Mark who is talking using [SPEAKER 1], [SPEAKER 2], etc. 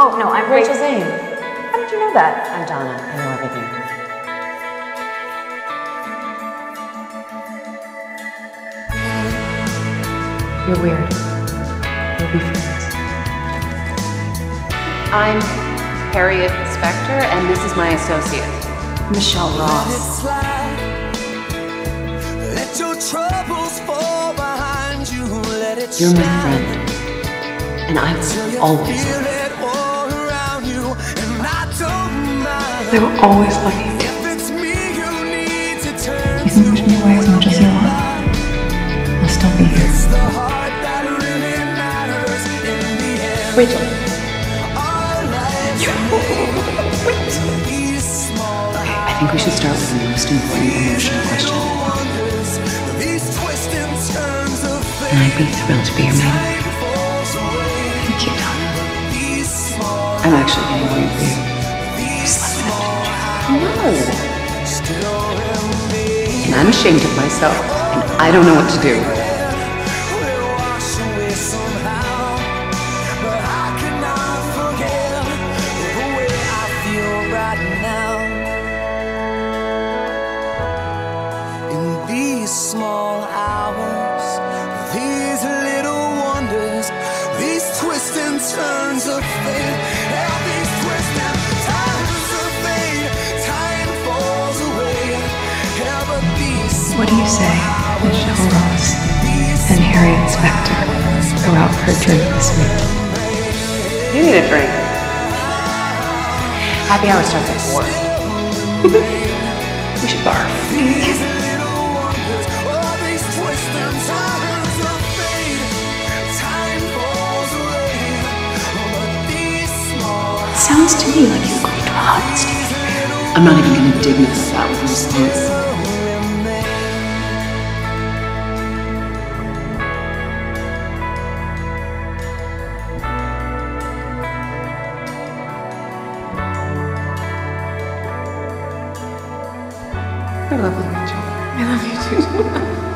[SPEAKER 1] Oh, no, I'm
[SPEAKER 2] Rachel
[SPEAKER 1] Rachel.
[SPEAKER 2] Zane.
[SPEAKER 1] How did you know that?
[SPEAKER 2] I'm Donna. I know everything. You're weird. We'll be friends.
[SPEAKER 3] I'm Harriet Specter, and this is my associate.
[SPEAKER 2] Michelle Ross.
[SPEAKER 4] Let your troubles fall behind you. Let it
[SPEAKER 2] You're my friend. And I will always
[SPEAKER 5] They will always love you.
[SPEAKER 4] You
[SPEAKER 5] can push me away as much as you want. I'll still be here.
[SPEAKER 2] Rachel. I think we should start with the most important emotional question.
[SPEAKER 4] and
[SPEAKER 2] I'd be thrilled to be your man.
[SPEAKER 5] Thank you, Donna.
[SPEAKER 2] I'm actually getting worried for you. And I'm ashamed of myself, and I don't know what to do.
[SPEAKER 4] These little wonders, these twists and turns of fate,
[SPEAKER 5] What do you say, Michelle Ross and Harriet Specter go out for a drink this week?
[SPEAKER 2] You need a drink. Happy hour starts at four. we should barf.
[SPEAKER 5] Sounds to me like you're going to a hottest together.
[SPEAKER 2] I'm not even gonna dignify that with a response. I love you, Rachel.
[SPEAKER 5] I love you too.